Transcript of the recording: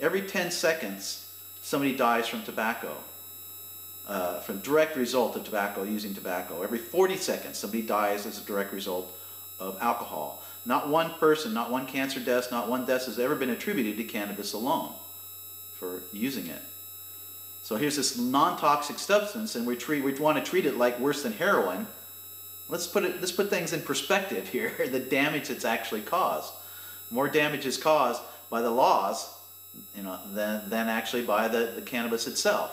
every 10 seconds, somebody dies from tobacco, uh, from direct result of tobacco, using tobacco. Every 40 seconds, somebody dies as a direct result of alcohol. Not one person, not one cancer death, not one death has ever been attributed to cannabis alone for using it. So here's this non-toxic substance, and we treat we want to treat it like worse than heroin. Let's put it let's put things in perspective here. the damage that's actually caused. More damage is caused by the laws, you know, than than actually by the, the cannabis itself.